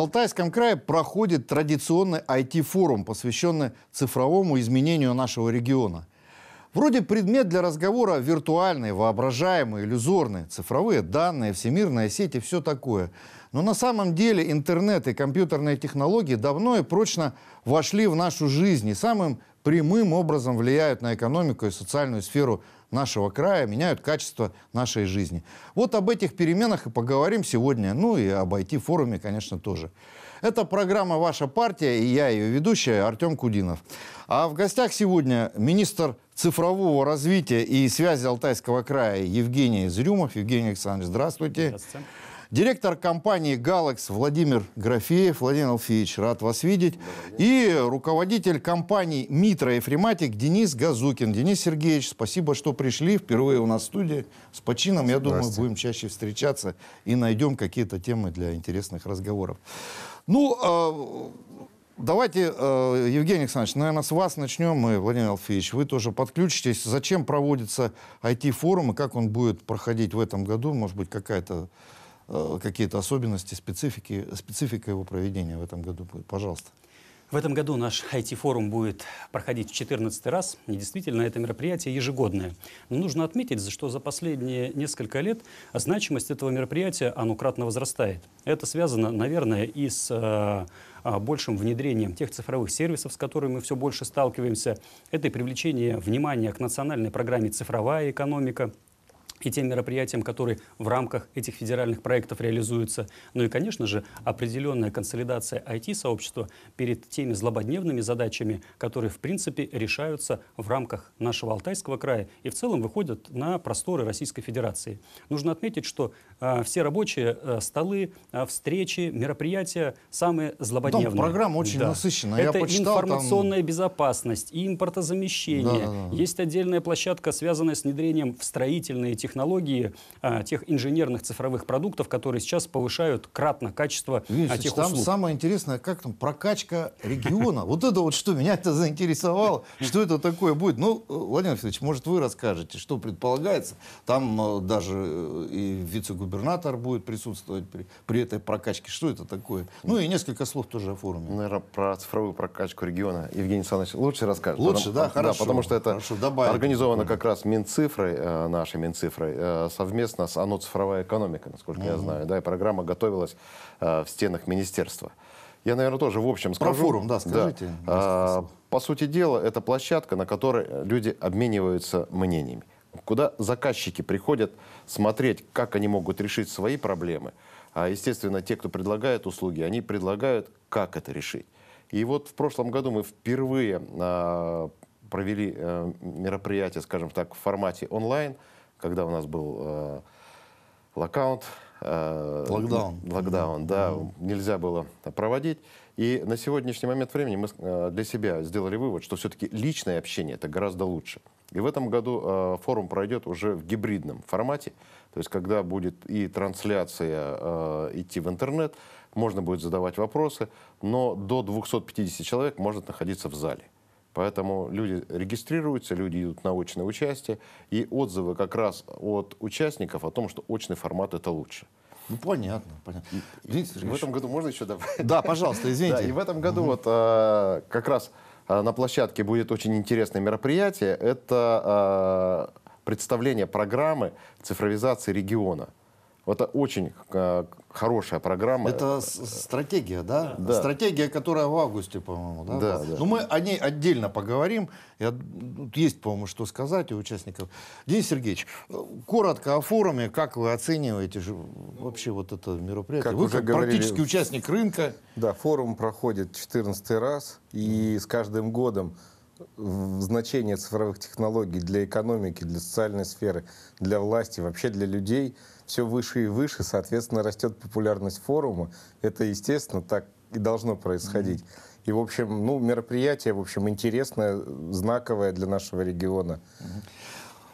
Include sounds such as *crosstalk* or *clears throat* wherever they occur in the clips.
Алтайском крае проходит традиционный IT-форум, посвященный цифровому изменению нашего региона. Вроде предмет для разговора виртуальный, воображаемый, иллюзорный, цифровые данные, всемирная сеть и все такое. Но на самом деле интернет и компьютерные технологии давно и прочно вошли в нашу жизнь и самым прямым образом влияют на экономику и социальную сферу нашего края, меняют качество нашей жизни. Вот об этих переменах и поговорим сегодня, ну и об IT-форуме, конечно, тоже. Это программа «Ваша партия» и я, ее ведущая, Артем Кудинов. А в гостях сегодня министр цифрового развития и связи Алтайского края Евгений Зрюмов. Евгений Александрович, здравствуйте. Здравствуйте. Директор компании «Галакс» Владимир Графеев. Владимир Алфеевич, рад вас видеть. И руководитель компании «Митро и Фрематик» Денис Газукин. Денис Сергеевич, спасибо, что пришли. Впервые у нас в студии. С почином, я думаю, будем чаще встречаться и найдем какие-то темы для интересных разговоров. Ну, э, давайте, э, Евгений Александрович, наверное, с вас начнем мы, Владимир Алфеевич. Вы тоже подключитесь. Зачем проводится IT-форум и как он будет проходить в этом году? Может быть, какая-то какие-то особенности, специфики, специфика его проведения в этом году будет? Пожалуйста. В этом году наш IT-форум будет проходить в 14 раз. И действительно, это мероприятие ежегодное. Но нужно отметить, что за последние несколько лет значимость этого мероприятия, оно кратно возрастает. Это связано, наверное, и с э, э большим внедрением тех цифровых сервисов, с которыми мы все больше сталкиваемся. Это и привлечение внимания к национальной программе «Цифровая экономика», и тем мероприятиям, которые в рамках этих федеральных проектов реализуются. Ну и, конечно же, определенная консолидация IT-сообщества перед теми злободневными задачами, которые, в принципе, решаются в рамках нашего Алтайского края и в целом выходят на просторы Российской Федерации. Нужно отметить, что э, все рабочие э, столы, э, встречи, мероприятия самые злободневные. Там программа очень да. насыщенная. Это почитал, информационная там... безопасность импортозамещение. Да, да, да. Есть отдельная площадка, связанная с внедрением в строительные технологии технологии а, тех инженерных цифровых продуктов, которые сейчас повышают кратно качество Видите, а, тех там услуг. самое интересное, как там прокачка региона. Вот это вот что меня это заинтересовало, что это такое будет. Ну, Владимир Федорович, может, вы расскажете, что предполагается. Там э, даже э, и вице-губернатор будет присутствовать при, при этой прокачке. Что это такое? Ну и несколько слов тоже о форуме. Наверное, про цифровую прокачку региона Евгений Александрович лучше расскажет. Лучше, потому, да, хорошо. Да, потому что это хорошо, организовано как раз Минцифрой, э, нашей Минцифрой, цифрой э, совместно с ОНО «Цифровая экономика», насколько mm-hmm. я знаю. Да, и программа готовилась э, в стенах министерства. Я, наверное, тоже в общем скажу. Про форум, да, скажите. Да. А, по сути дела, это площадка, на которой люди обмениваются мнениями. Куда заказчики приходят смотреть, как они могут решить свои проблемы. А, естественно, те, кто предлагает услуги, они предлагают, как это решить. И вот в прошлом году мы впервые а, провели а, мероприятие, скажем так, в формате онлайн – когда у нас был э, локаут, э, локдаун, локдаун, да, mm-hmm. нельзя было проводить. И на сегодняшний момент времени мы э, для себя сделали вывод, что все-таки личное общение это гораздо лучше. И в этом году э, форум пройдет уже в гибридном формате, то есть когда будет и трансляция э, идти в интернет, можно будет задавать вопросы, но до 250 человек может находиться в зале. Поэтому люди регистрируются, люди идут на очное участие, и отзывы как раз от участников о том, что очный формат это лучше. Ну, понятно, понятно. Извините, в этом году можно еще добавить? Да, пожалуйста, извините. Да, и в этом году угу. вот а, как раз а, на площадке будет очень интересное мероприятие. Это а, представление программы цифровизации региона. Это очень э, хорошая программа. Это стратегия, да? да? Стратегия, которая в августе, по-моему, да? Да, да. Но мы о ней отдельно поговорим. Я, есть, по-моему, что сказать у участников. Денис Сергеевич, коротко о форуме. Как вы оцениваете же вообще вот это мероприятие? Как вы как говорили, практически участник рынка. Да, форум проходит 14 раз. И с каждым годом значение цифровых технологий для экономики, для социальной сферы, для власти, вообще для людей – все выше и выше, соответственно, растет популярность форума. Это, естественно, так и должно происходить. Mm-hmm. И, в общем, ну, мероприятие, в общем, интересное, знаковое для нашего региона. Mm-hmm.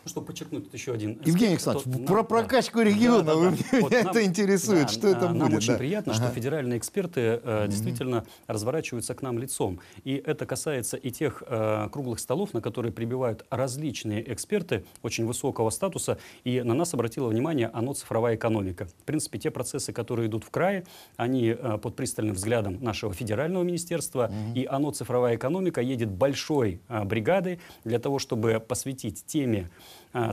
Ну, чтобы подчеркнуть тут еще один Евгений Александрович, нам- про да. прокачку региона Да, да, вы да. меня Вот это нам- интересует. да, Что это а, будет? Нам очень да. приятно, Ага. что федеральные эксперты э, действительно разворачиваются к нам лицом. И это касается и тех э, круглых столов, на которые прибивают различные эксперты очень высокого статуса. И на нас обратило внимание оно цифровая экономика. В принципе, те процессы, которые идут в крае, они э, под пристальным взглядом нашего федерального министерства. И оно цифровая экономика едет большой э, бригадой для того, чтобы посвятить теме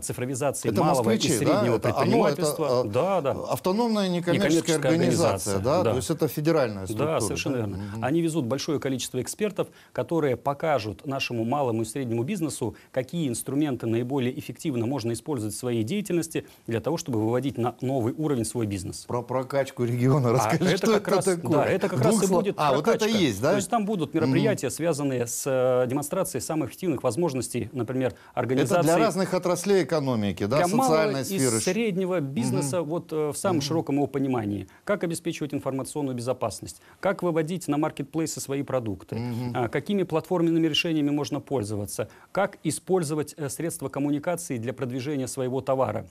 цифровизации Это малого москвичи, и среднего да? Это оно, предпринимательства. это, а, да, да. Автономная некоммерческая Некоммерческая организация, да? да. То есть это федеральная структура. Да, совершенно да? верно. Они везут большое количество экспертов, которые покажут нашему малому и среднему бизнесу, какие инструменты наиболее эффективно можно использовать в своей деятельности для того, чтобы выводить на новый уровень свой бизнес. Про прокачку региона А расскажи, это что как это раз, такое? Да, это как Двух раз и слов- будет А, вот это прокачка. есть, да? То есть там будут мероприятия, связанные с э, демонстрацией самых эффективных возможностей, например, Это организации для разных отраслей экономики, да, для социальной сферы. среднего бизнеса вот э, в самом широком его понимании. Как обеспечивать информационную безопасность, как выводить на маркетплейсы свои продукты, а, какими платформенными решениями можно пользоваться, как использовать э, средства коммуникации для продвижения своего товара.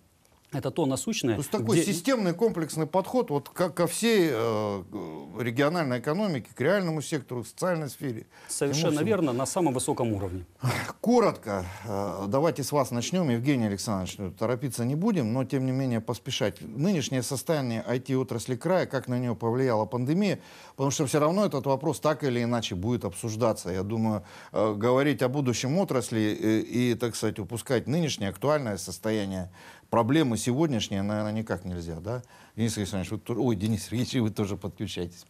Это то насущное. То есть такой где- системный комплексный подход вот как ко всей э, региональной экономике, к реальному сектору, к социальной сфере. Совершенно верно, на самом высоком уровне. Коротко, э, давайте с вас начнем, Евгений Александрович. Ну, Торопиться не будем, но тем не менее поспешать. Нынешнее состояние IT-отрасли края, как на нее повлияла пандемия, потому что все равно этот вопрос так или иначе будет обсуждаться. Я думаю, э, говорить о будущем отрасли э, и, так сказать, упускать нынешнее актуальное состояние, проблемы сегодняшние, наверное, никак нельзя, да? Денис Александрович, вы ой, Денис Сергеевич, вы тоже подключайтесь.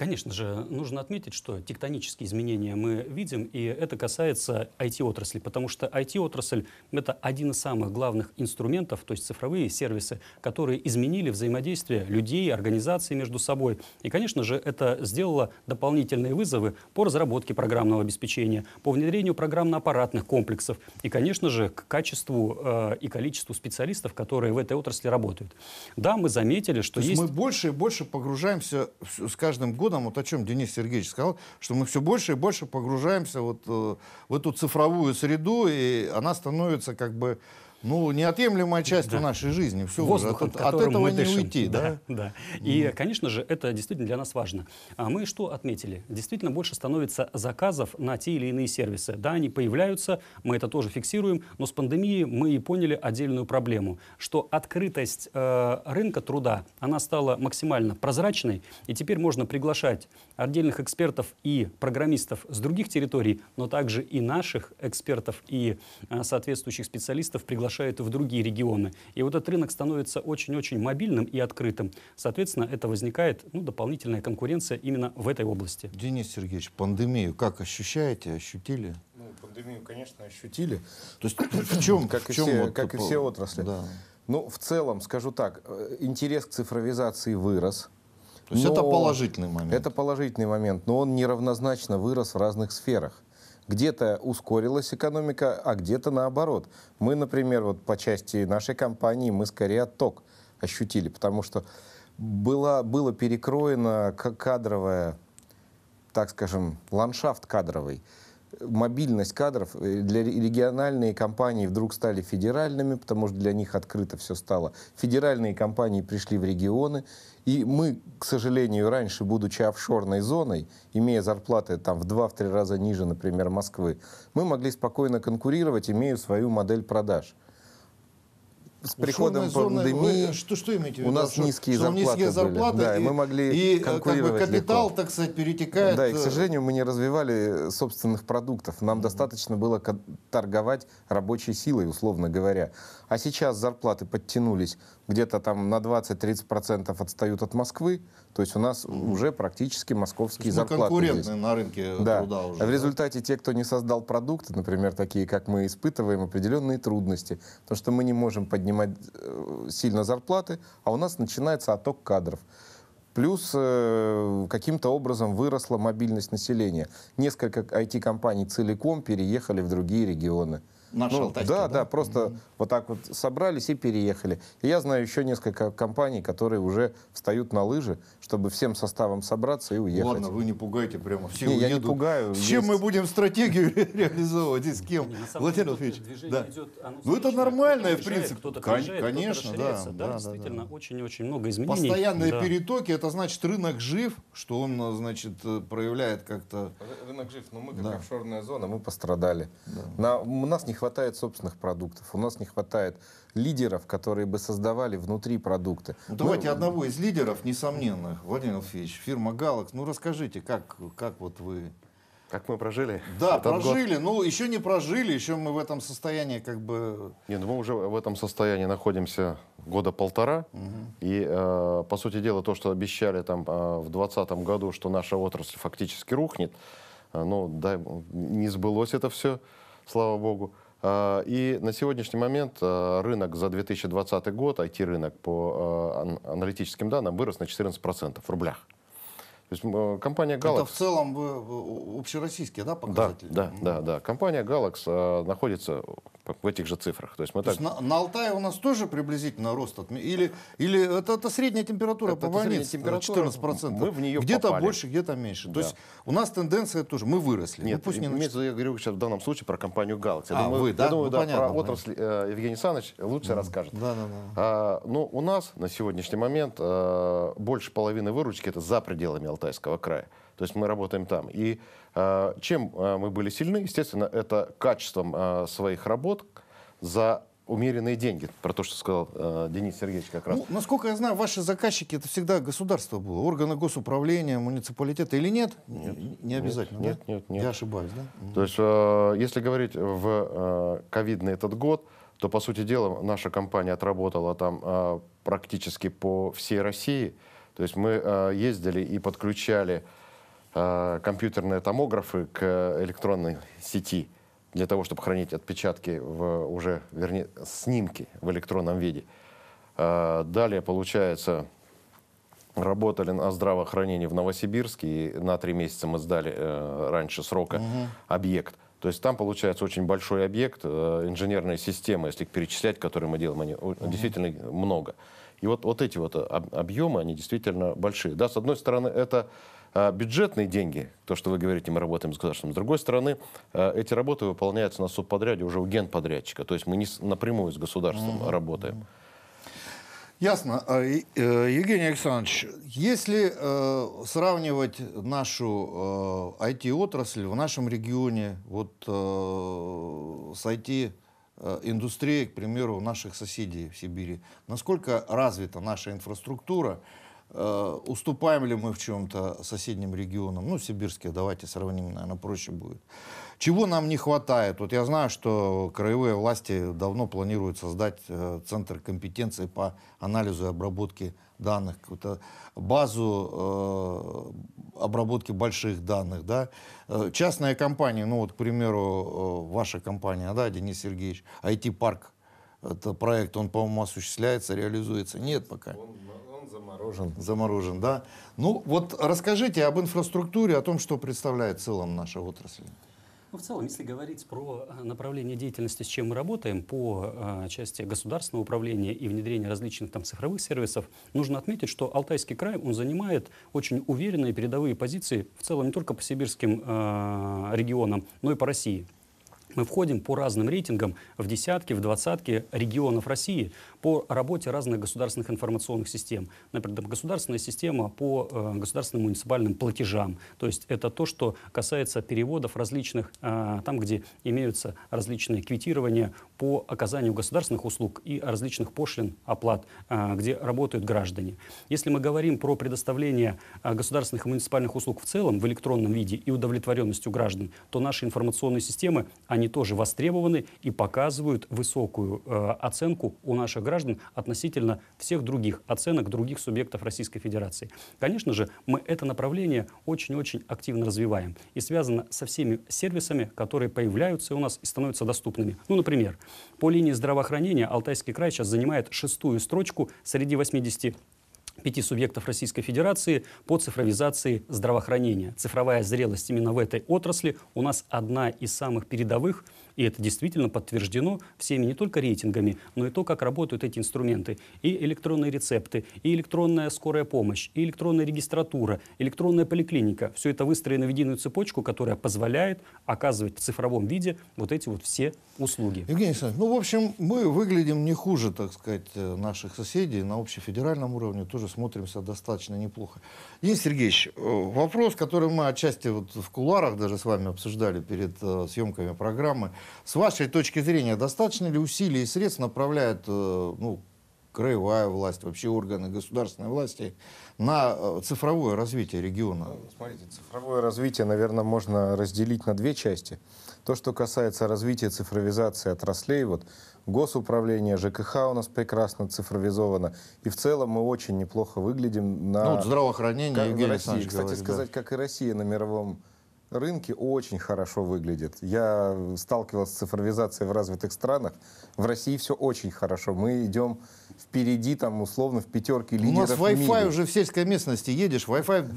Конечно же, нужно отметить, что тектонические изменения мы видим, и это касается IT-отрасли, потому что IT-отрасль — это один из самых главных инструментов, то есть цифровые сервисы, которые изменили взаимодействие людей, организаций между собой. И, конечно же, это сделало дополнительные вызовы по разработке программного обеспечения, по внедрению программно-аппаратных комплексов и, конечно же, к качеству э, и количеству специалистов, которые в этой отрасли работают. Да, мы заметили, что То есть есть... мы больше и больше погружаемся с каждым годом, вот о чем Денис Сергеевич сказал, что мы все больше и больше погружаемся вот, э, в эту цифровую среду, и она становится как бы ну, неотъемлемой частью Да. нашей жизни. Все, воздухом, от, от этого мы не дышим. уйти. Да? да. И, конечно же, это действительно для нас важно. А мы что отметили? Действительно больше становится заказов на те или иные сервисы. Да, они появляются, мы это тоже фиксируем, но с пандемией мы и поняли отдельную проблему, что открытость э, рынка труда, она стала максимально прозрачной, и теперь можно приглашать отдельных экспертов и программистов с других территорий, но также и наших экспертов и э, соответствующих специалистов приглашают в другие регионы. И вот этот рынок становится очень-очень мобильным и открытым. Соответственно, это возникает ну, дополнительная конкуренция именно в этой области. Денис Сергеевич, пандемию как ощущаете, ощутили? Ну, пандемию, конечно, ощутили. То есть в чем? Как в и чем все- вот, как и все отрасли. Да. Ну, в целом, скажу так, э, интерес к цифровизации вырос. То есть это но- положительный момент. Это положительный момент, но он неравнозначно вырос в разных сферах. Где-то ускорилась экономика, а где-то наоборот. Мы, например, вот по части нашей компании, мы скорее отток ощутили, потому что было, было перекроено кадровое, так скажем, ландшафт кадровый. Мобильность кадров э, для ре- региональные компании вдруг стали федеральными, потому что для них открыто все стало. Федеральные компании пришли в регионы, и мы, к сожалению, раньше, будучи офшорной зоной, имея зарплаты там в 2-3 раза ниже, например, Москвы, мы могли спокойно конкурировать, имея свою модель продаж. С приходом зоны, пандемии вы что, что имеете в у виду? нас Что- низкие что зарплаты низкие были. зарплаты, Да, и и, мы могли и, э, как бы капитал, легко. так сказать, перетекает. Да, и, к э, сожалению, мы не развивали собственных продуктов. Нам достаточно было торговать рабочей силой, условно говоря. А сейчас зарплаты подтянулись где-то там на 20-30% отстают от Москвы. То есть у нас уже практически московские зарплаты конкурентны здесь. на рынке Да. труда уже. А в да? результате те, кто не создал продукты, например, такие, как мы, испытываем определенные трудности, потому что мы не можем поднимать э, сильно зарплаты, а у нас начинается отток кадров. Плюс э, каким-то образом выросла мобильность населения. Несколько IT-компаний целиком переехали в другие регионы. Наш Ну, алтайский, да, да? да, просто вот так вот собрались и переехали. И я знаю еще несколько компаний, которые уже встают на лыжи, чтобы всем составом собраться и уехать. Ладно, вы не пугайте прямо. Все Не, я не уедут. пугаю, С чем есть- мы будем стратегию *laughs* реализовывать и с кем? Владимир Владимирович, движение да. идет, Ну, это встречное. нормально, Кто-то в принципе. Кто-то конечно, да, да, действительно, очень-очень много изменений. Постоянные перетоки, это значит рынок жив, что он, значит, э, проявляет как-то... Ры- Рынок жив, но мы как офшорная зона, мы пострадали. На- у нас не хватает собственных продуктов, у нас не хватает лидеров, которые бы создавали внутри продукты. Ну, давайте Мы- одного из лидеров несомненных, Владимир Алфеевич, фирма Galax. Ну, расскажите, как, как вот вы... Как мы прожили? Да, этот год? прожили, ну, еще не прожили, еще мы в этом состоянии как бы... Нет, ну мы уже в этом состоянии находимся года полтора. И, э, по сути дела, то, что обещали там э, в 2020 году, что наша отрасль фактически рухнет, э, ну, да, не сбылось это все, слава богу. Э, И на сегодняшний момент э, рынок за 2020 год, IT-рынок по ан- аналитическим данным, вырос на 14% в рублях. То есть э, компания Это Galaxy... в целом вы, э, общероссийские, да, Да, показатели? да, да, да. Компания Galax э, находится в этих же цифрах. То есть мы То так... есть на, на Алтае у нас тоже приблизительно рост отме- или или это, это средняя температура Это по больнице температура, 14%. мы в неё где-то попали. больше, где-то меньше. То Да. есть у нас тенденция тоже, мы выросли. Нет, ну, пусть не имеется, я говорю сейчас в данном случае про компанию Galaxy. Я А, думаю, вы, я да? думаю, Ну, да, понятно, про отрасль э, Евгений Александрович лучше расскажет. Да, да, да. А, ну, у нас на сегодняшний момент э, больше половины выручки это за пределами Алтайского края. То есть мы работаем там. И э, чем э, мы были сильны, естественно, это качеством э, своих работ за умеренные деньги. Про то, что сказал э, Денис Сергеевич как раз. Ну, насколько я знаю, ваши заказчики это всегда госуководство было, органы госуправления, муниципалитеты или нет? Не, не обязательно, нет, да? нет, нет. Я ошибаюсь, да? То есть, э, если говорить в э, ковидный этот год, то, по сути дела, наша компания отработала там э, практически по всей России. То есть мы э, ездили и подключали э, компьютерные томографы к электронной сети для того, чтобы хранить отпечатки в уже, вернее, снимки в электронном виде. Э, Далее, получается, работали на здравоохранении в Новосибирске, и на три месяца мы сдали э, раньше срока объект. То есть там получается очень большой объект, э, инженерные системы, если их перечислять, которые мы делаем, они о- действительно много. И вот, вот эти вот об- объемы, они действительно большие. Да, с одной стороны, это э, бюджетные деньги, то, что вы говорите, мы работаем с государством. С другой стороны, э, эти работы выполняются на субподряде уже у генподрядчика. То есть мы не напрямую с государством работаем. Ясно. А, э, Евгений Александрович, если э, сравнивать нашу э, IT-отрасль в нашем регионе вот, э, с IT-индустрией, к примеру, наших соседей в Сибири, насколько развита наша инфраструктура, э, уступаем ли мы в чем-то соседним регионам, ну, сибирские, давайте сравним, наверное, проще будет. Чего нам не хватает? Вот я знаю, что краевые власти давно планируют создать э, центр компетенции по анализу и обработке данных, какую-то базу э, обработки больших данных, да. Э, частные компании, ну вот, к примеру, э, ваша компания, да, Денис Сергеевич, IT-парк, это проект, он, по-моему, осуществляется, реализуется? Нет пока. Он, он заморожен. Заморожен, да? Ну, вот расскажите об инфраструктуре, о том, что представляет в целом наша отрасль. Ну, в целом, если говорить про э, направление деятельности, с чем мы работаем по э, части государственного управления и внедрения различных там цифровых сервисов, нужно отметить, что Алтайский край, он занимает очень уверенные передовые позиции в целом не только по сибирским э, регионам, но и по России. Мы входим по разным рейтингам в десятки, в двадцатки регионов России по работе разных государственных информационных систем. Например, государственная система по э, государственным муниципальным платежам. То есть это то, что касается переводов различных, э, там, где имеются различные квитирования по оказанию государственных услуг и различных пошлин, оплат, э, где работают граждане. Если мы говорим про предоставление э, государственных и муниципальных услуг в целом в электронном виде и удовлетворенностью граждан, то наши информационные системы, они тоже востребованы и показывают высокую э, оценку у наших граждан относительно всех других оценок других субъектов Российской Федерации. Конечно же, мы это направление очень-очень активно развиваем и связано со всеми сервисами, которые появляются у нас и становятся доступными. Ну, например, по линии здравоохранения Алтайский край сейчас занимает шестую строчку среди 80 пяти субъектов Российской Федерации по цифровизации здравоохранения. Цифровая зрелость именно в этой отрасли у нас одна из самых передовых – и это действительно подтверждено всеми не только рейтингами, но и то, как работают эти инструменты. И электронные рецепты, и электронная скорая помощь, и электронная регистратура, электронная поликлиника. Все это выстроено в единую цепочку, которая позволяет оказывать в цифровом виде вот эти вот все услуги. Евгений Александрович, ну, в общем, мы выглядим не хуже, так сказать, э, наших соседей. На общефедеральном уровне тоже смотримся достаточно неплохо. Евгений Сергеевич, э, вопрос, который мы отчасти вот в куларах даже с вами обсуждали перед э, съемками программы. С вашей точки зрения, достаточно ли усилий и средств направляют э, ну, краевая власть, вообще органы государственной власти на э, цифровое развитие региона? Ну, смотрите, цифровое развитие, наверное, можно разделить на две части. То, что касается развития цифровизации отраслей, вот госуправление, ЖКХ у нас прекрасно цифровизовано. И в целом мы очень неплохо выглядим на... Ну, вот здравоохранение, как Евгений России. Кстати говорит, сказать, да. как и Россия на мировом рынке очень хорошо выглядит. Я сталкивался с цифровизацией в развитых странах. В России все очень хорошо. Мы идем впереди, там, условно, в пятерке У лидеров нас в Wi-Fi уже в сельской местности едешь, Wi-Fi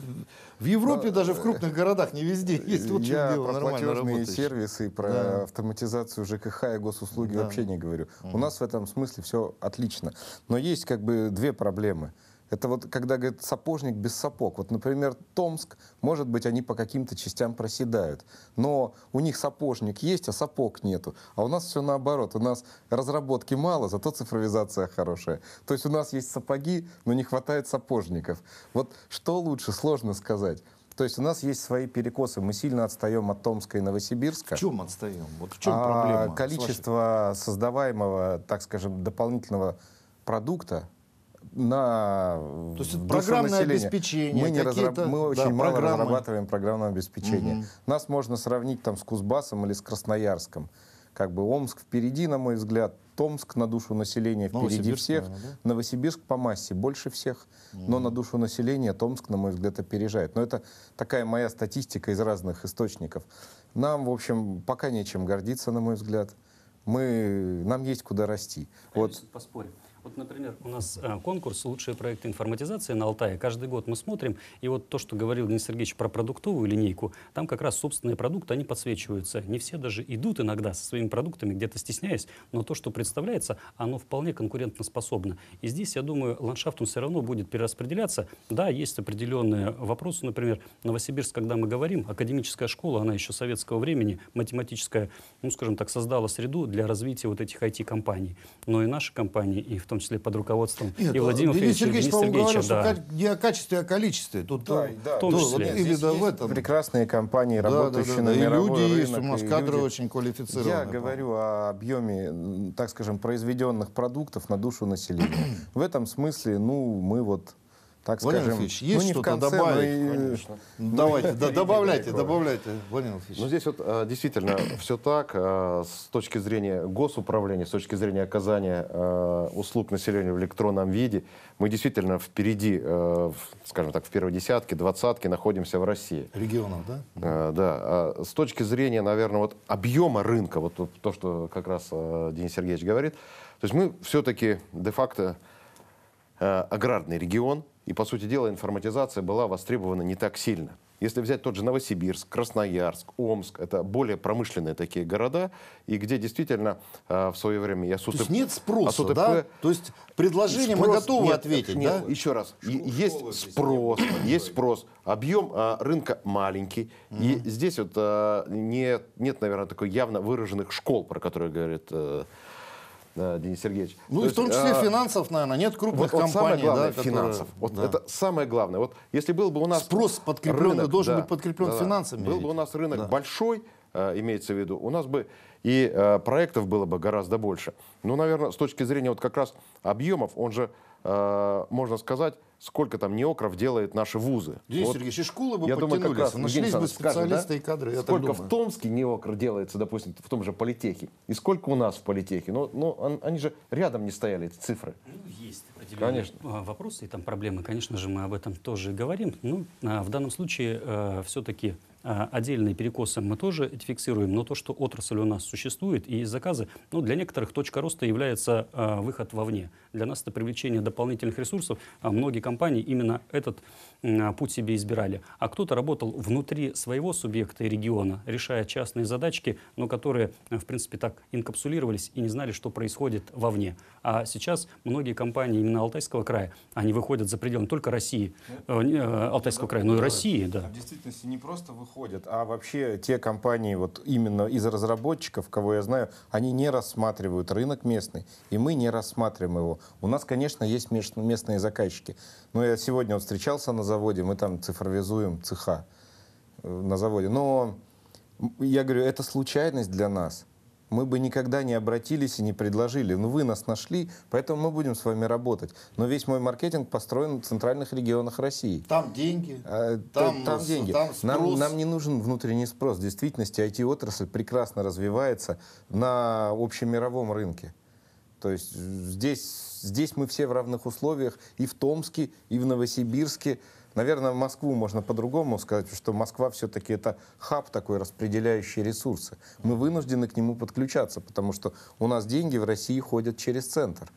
в Европе даже в крупных городах не везде есть. Вот Я дело, про платежные сервисы, про Да. автоматизацию ЖКХ и госуслуги Да. вообще не говорю. У нас в этом смысле все отлично. Но есть как бы две проблемы. Это вот когда, говорит, сапожник без сапог. Вот, например, Томск, может быть, они по каким-то частям проседают. Но у них сапожник есть, а сапог нету. А у нас все наоборот. У нас разработки мало, зато цифровизация хорошая. То есть у нас есть сапоги, но не хватает сапожников. Вот что лучше, сложно сказать. То есть у нас есть свои перекосы. Мы сильно отстаем от Томска и Новосибирска. В чем отстаем? Вот в чем А проблема? количество создаваемого, так скажем, дополнительного продукта на То есть программное населения. обеспечение, Мы, не разра- мы да, очень мало программы. разрабатываем программное обеспечение. Мгм. Нас можно сравнить там с Кузбассом или с Красноярском. Как бы Омск впереди, на мой взгляд, Томск на душу населения впереди Новосибирск, всех, наверное, да? Новосибирск по массе больше всех, но на душу населения Томск, на мой взгляд, опережает. Но это такая моя статистика из разных источников. Нам, в общем, пока нечем гордиться, на мой взгляд. Мы, нам есть куда расти. Вот. Вот Поспорим. Вот, например, у нас э, конкурс «Лучшие проекты информатизации» на Алтае. Каждый год мы смотрим, и вот то, что говорил Денис Сергеевич про продуктовую линейку, там как раз собственные продукты, они подсвечиваются. Не все даже идут иногда со своими продуктами, где-то стесняясь, но то, что представляется, оно вполне конкурентоспособно. И здесь, я думаю, ландшафт он все равно будет перераспределяться. Да, есть определенные вопросы, например, Новосибирск, когда мы говорим, академическая школа, она еще советского времени, математическая, ну, скажем так, создала среду для развития вот этих IT-компаний. Но и наши компании, и в том числе под руководством Нет, и Владимира Денис Федоровича, и Сергеевич, Дениса по-моему, говорил, Сергеевича, что да. ка- не о качестве, а о количестве. Тут, Да, э, да, в том да, числе. вот Здесь именно в есть этом. прекрасные компании, Да, да, работающие да, на да. И мировой люди есть, рынок. у нас и кадры люди- очень квалифицированные. Я говорю о объеме, так скажем, произведенных продуктов на душу населения. *clears throat* В этом смысле, ну, мы вот, так Владимир скажем, Ильич, есть ну, не в что-то конце, но добавить? и- Конечно. Давайте, *laughs* да, добавляйте, добавляйте, Владимир Ильич. Ну, здесь вот э, действительно *clears throat* все так. э, С точки зрения госуправления, с точки зрения оказания э, услуг населению в электронном виде, мы действительно впереди, э, скажем так, в первой десятке, двадцатке находимся в России. Регионов, да? Э, Да, А с точки зрения, наверное, вот объема рынка, вот то, что как раз э, Денис Сергеевич говорит, то есть мы все-таки де-факто э, аграрный регион, и, по сути дела, информатизация была востребована не так сильно. Если взять тот же Новосибирск, Красноярск, Омск, это более промышленные такие города, и где действительно э, в свое время я То есть нет спроса, АСУТП да? То есть предложение мы Спрос- готовы нет, ответить, нет, да? Еще раз, е- есть спрос, *coughs* есть спрос. Объем а, рынка маленький. И здесь вот а, нет, нет, наверное, такой явно выраженных школ, про которые говорит э, э, Денис Сергеевич. Ну То и в том есть, числе а, финансов, наверное, нет крупных вот, вот самое компаний, главное да, которые- финансов. Вот да. это самое главное. Вот если был бы у нас Спрос подкрепленный рынок, должен да, быть подкреплен да, финансами Был бы у нас рынок Да. большой, э, имеется в виду, у нас бы и э, проектов было бы гораздо больше. Ну, наверное, с точки зрения вот как раз объемов, он же, э, можно сказать, сколько там неокров делает наши вузы. Денис Вот Сергеевич, и школы бы я думаю, как раз нашлись Евгений бы Александрович скажет, специалисты да? и кадры. я так Сколько в думаю. Томске неокр делается, допустим, в том же политехе, и сколько у нас в политехе. Ну, ну он- они же рядом не стояли, эти цифры. Ну, есть определенные Конечно. а, вопросы и там проблемы. Конечно же, мы об этом тоже говорим. Ну, а, в данном случае все-таки а, отдельные перекосы мы тоже фиксируем, но то, что отрасль у нас существует и заказы, ну, для некоторых точка роста является а, выход вовне. Для нас это привлечение дополнительных ресурсов. А многие компании именно этот а, путь себе избирали. А кто-то работал внутри своего субъекта и региона, решая частные задачки, но которые, а, в принципе, так инкапсулировались и не знали, что происходит вовне. А сейчас многие компании именно Алтайского края, они выходят за пределы не только России, э, не, э, Алтайского края, но и России, да. В действительности не просто выходят, а вообще те компании, вот именно из разработчиков, кого я знаю, они не рассматривают рынок местный, и мы не рассматриваем его. У нас, конечно, есть местные заказчики. Но я сегодня вот встречался на заводе, мы там цифровизуем цеха э, на заводе. Но я говорю, это случайность для нас. Мы бы никогда не обратились и не предложили. Ну, вы нас нашли, поэтому мы будем с вами работать. Но весь мой маркетинг построен в центральных регионах России. Там деньги. А, Там, Там, деньги. там нам, спрос. нам не нужен внутренний спрос. В действительности IT-отрасль прекрасно развивается на общемировом рынке. То есть здесь, здесь мы все в равных условиях и в Томске, и в Новосибирске. Наверное, Москву можно по-другому сказать, что Москва все-таки это хаб такой, распределяющий ресурсы. Мы вынуждены к нему подключаться, потому что у нас деньги в России ходят через центр.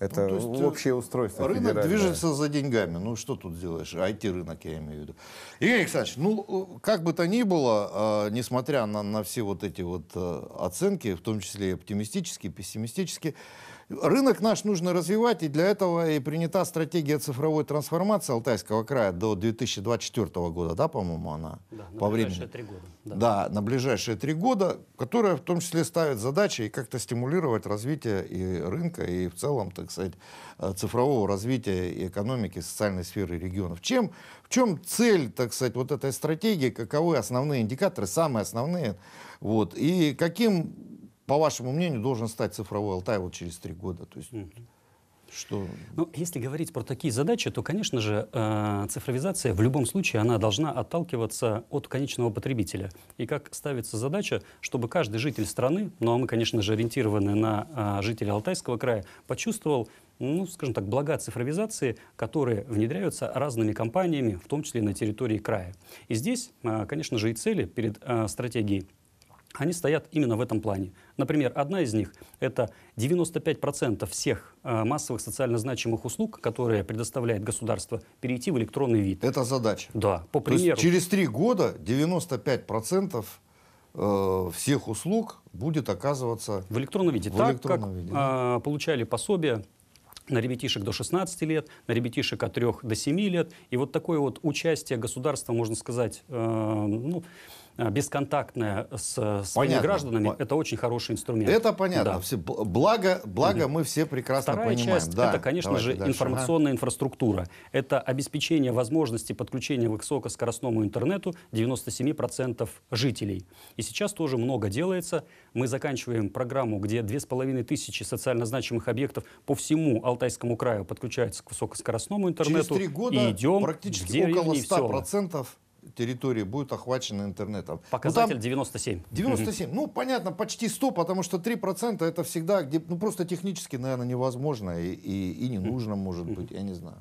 Это Ну, есть, э, общее устройство Рынок движется за деньгами. Ну, что тут сделаешь? IT-рынок, я имею в виду. Игорь Александрович, ну, э, как бы то ни было, э, несмотря на, на все вот эти вот э, оценки, в том числе и оптимистические, пессимистические, рынок наш нужно развивать, и для этого и принята стратегия цифровой трансформации Алтайского края до 2024 года, да, по-моему, она? Да, на по ближайшие времени. три года. Да. Да. на ближайшие три года, которая в том числе ставит задачи и как-то стимулировать развитие и рынка, и в целом, так сказать, э, цифрового развития и экономики, социальной сферы регионов. Чем, в чем цель, так сказать, вот этой стратегии, каковы основные индикаторы, самые основные, вот, и каким, по вашему мнению, должен стать цифровой Алтай вот через три года? То есть, что... Ну, если говорить про такие задачи, то, конечно же, э, цифровизация в любом случае она должна отталкиваться от конечного потребителя. И как ставится задача, чтобы каждый житель страны, ну а мы, конечно же, ориентированы на э, жителей Алтайского края, почувствовал ну, скажем так, блага цифровизации, которые внедряются разными компаниями, в том числе на территории края. И здесь, э, конечно же, и цели перед э, стратегией они стоят именно в этом плане. Например, одна из них – это 95% всех э, массовых социально значимых услуг, которые предоставляет государство, перейти в электронный вид. Это задача. Да, по То есть примеру. через три года 95% э, всех услуг будет оказываться В электронном виде. В так, электронном как виде, а, получали пособия на ребятишек до 16 лет, на ребятишек от 3 до 7 лет. И вот такое вот участие государства, можно сказать, э, ну, э, бесконтактное с своими Понятно. гражданами, это очень хороший инструмент. Это понятно. Да. Все, бл- благо, благо мы все прекрасно Вторая понимаем. часть Да, это, конечно давайте же, дальше. информационная инфраструктура. Это обеспечение возможности подключения к высокоскоростному интернету 97% жителей. И сейчас тоже много делается. Мы заканчиваем программу, где 2500 социально значимых объектов по всему Алтайскому краю подключаются к высокоскоростному Ага. Через интернету. три года и идем практически около и в села. 100% территории будет охвачено интернетом. Ну, Показатель там 97. 97. *laughs* Ну, понятно, почти 100, потому что 3% это всегда, где, ну, просто технически, наверное, невозможно и, и, и не нужно, может быть, я не знаю.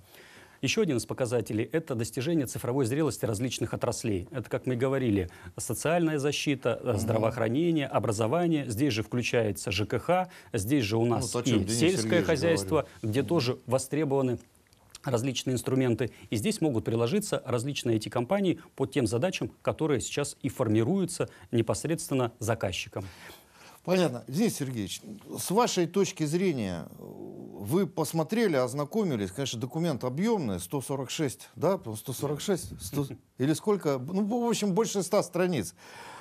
Еще один из показателей – это достижение цифровой зрелости различных отраслей. Это, как мы говорили, социальная защита, э, здравоохранение, образование. Здесь же включается ЖКХ, здесь же у нас Ну, о чем и Денис сельское Сергеевич хозяйство, где тоже востребованы различные инструменты. И здесь могут приложиться различные эти компании по тем задачам, которые сейчас и формируются непосредственно заказчиком. Понятно. Денис Сергеевич, с вашей точки зрения, вы посмотрели, ознакомились, конечно, документ объемный, 146, да, по-моему, 146, 100 или сколько, ну, в общем, больше 100 страниц.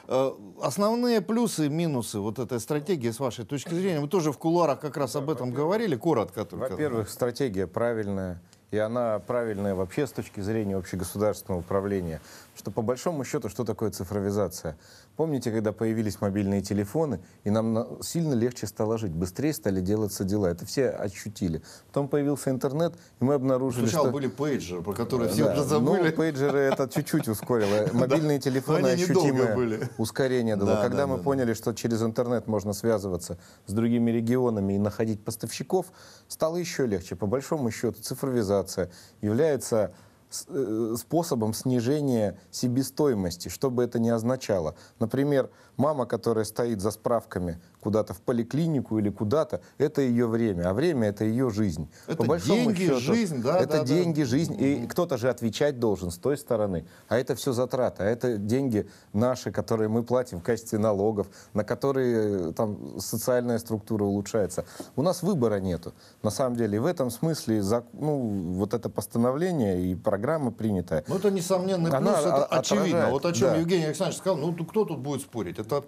Э, Основные плюсы и минусы вот этой стратегии с вашей точки зрения, вы тоже в кулуарах как раз об этом говорили, коротко только. Во-первых, стратегия правильная, и она правильная вообще с точки зрения общегосударственного управления. Что по большому счету, что такое цифровизация? Помните, когда появились мобильные телефоны, и нам на- сильно легче стало жить, быстрее стали делаться дела. Это все ощутили. Потом появился интернет, и мы обнаружили, Сначала что... были пейджеры, про которые все уже забыли. Ну, пейджеры это чуть-чуть ускорило. *laughs* Мобильные телефоны ощутимое ускорение дало. Да, Когда да, мы поняли, что через интернет можно связываться с другими регионами и находить поставщиков, стало еще легче. По большому счету цифровизация является способом снижения себестоимости, что бы это ни означало. Например, мама, которая стоит за справками куда-то в поликлинику или куда-то, это ее время, а время это ее жизнь. Это деньги, жизнь, да, Это да, деньги, да. жизнь, и кто-то же отвечать должен с той стороны. А это все затраты, а это деньги наши, которые мы платим в качестве налогов, на которые э, там социальная структура улучшается. У нас выбора нету, на самом деле. И в этом смысле ну, вот это постановление и программа принятая. Ну, это несомненный Она плюс, это о- очевидно. отражает, Вот о чем да. Евгений Александрович сказал, ну, кто тут будет спорить? Это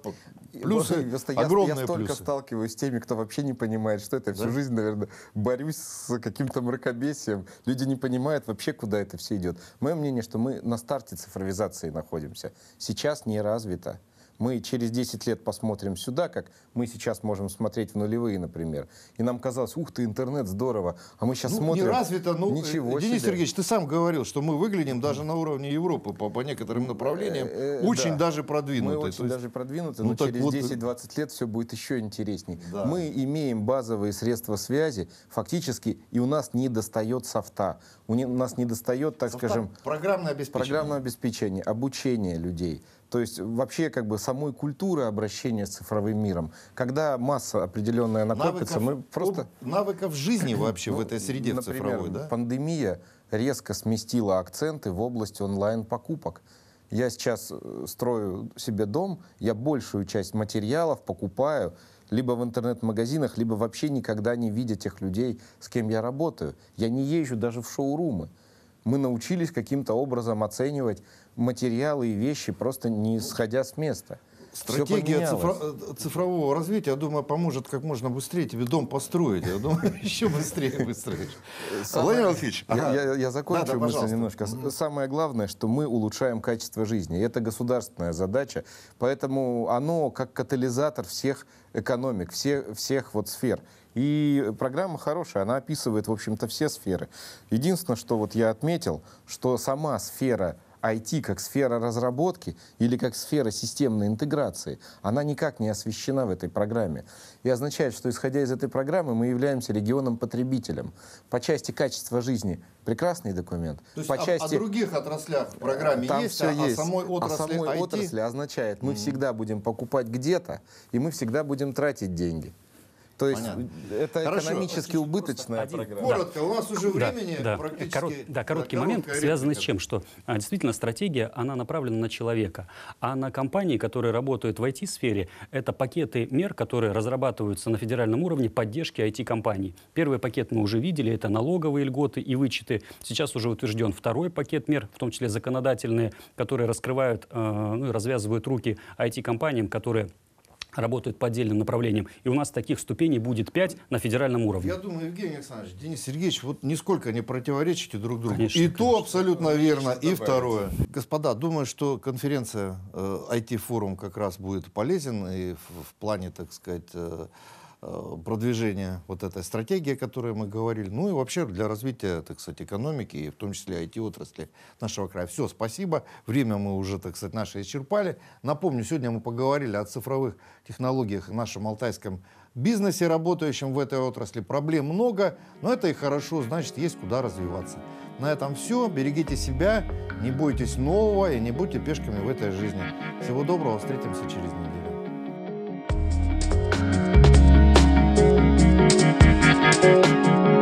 плюсы, Просто я, огромные я столько плюсы. сталкиваюсь с теми, кто вообще не понимает, что это. Всю Да? жизнь, наверное, борюсь с каким-то мракобесием. Люди не понимают вообще, куда это все идет. Мое мнение, что мы на старте цифровизации находимся. Сейчас не развито. Мы через 10 лет посмотрим сюда, как мы сейчас можем смотреть в нулевые, например. И нам казалось, ух ты, интернет, здорово. А мы сейчас Ну, смотрим... не развито, ну, Ничего э, Денис себе. Сергеевич, ты сам говорил, что мы выглядим даже на уровне Европы по, по некоторым направлениям Э, э, очень да. даже продвинутые. Мы очень есть- даже продвинуты, Ну, но через вот, 10-20 лет все будет еще интересней. Да. Мы имеем базовые средства связи, фактически, и у нас не достает софта. У, не- у нас не достает, так Софта- скажем, программное обеспечение. программного обеспечения, обучения людей. То есть вообще как бы самой культуры обращения с цифровым миром. Когда масса определенная накопится, мы просто... навыков жизни вообще в Ну, этой среде в например, цифровой, да? пандемия резко сместила акценты в область онлайн-покупок. Я сейчас э, строю себе дом, я большую часть материалов покупаю либо в интернет-магазинах, либо вообще никогда не видя тех людей, с кем я работаю. Я не езжу даже в шоурумы. Мы научились каким-то образом оценивать материалы и вещи, просто не сходя с места. Стратегия цифро- э, цифрового развития, я думаю, поможет как можно быстрее тебе дом построить. Я думаю, *laughs* еще быстрее выстроишь. Владимир Владимирович, Я, закончу мысль немножко. Самое главное, что мы улучшаем качество жизни. Это государственная задача. Поэтому оно как катализатор всех экономик, все, всех вот сфер. И программа хорошая, она описывает, в общем-то, все сферы. Единственное, что вот я отметил, что сама сфера IT как сфера разработки или как сфера системной интеграции, она никак не освещена в этой программе. И означает, что исходя из этой программы мы являемся регионом-потребителем. По части качества жизни прекрасный документ. То есть По о- части о других отраслях в программе там есть, все а, есть. о самой отрасли а самой IT отрасли означает, мы всегда будем покупать где-то, и мы всегда будем тратить деньги. То есть Понятно. это Хорошо. экономически убыточная один- программа. Коротко, у нас уже Да, времени да. практически... Корот- да, короткий да, момент, связанный с чем? Что а, действительно стратегия, она направлена на человека. А на компании, которые работают в IT-сфере, это пакеты мер, которые разрабатываются на федеральном уровне поддержки IT-компаний. Первый пакет мы уже видели, это налоговые льготы и вычеты. Сейчас уже утвержден второй пакет мер, в том числе законодательные, которые раскрывают э, ну, и развязывают руки IT-компаниям, которые работают по отдельным направлениям. И у нас таких ступеней будет пять на федеральном уровне. Я думаю, Евгений Александрович, Денис Сергеевич, вот нисколько не противоречите друг другу. Конечно, и то конечно. абсолютно верно, и второе. Господа, думаю, что конференция э, IT-форум как раз будет полезен и в, в плане, так сказать, э, э, продвижения вот этой стратегии, о которой мы говорили, ну и вообще для развития, так сказать, экономики, и в том числе IT-отрасли нашего края. Все, спасибо. Время мы уже, так сказать, наше исчерпали. Напомню, сегодня мы поговорили о цифровых технологиях в нашем алтайском бизнесе, работающем в этой отрасли. Проблем много, но это и хорошо, значит, есть куда развиваться. На этом все. Берегите себя, не бойтесь нового и не будьте пешками в этой жизни. Всего доброго, встретимся через неделю. Música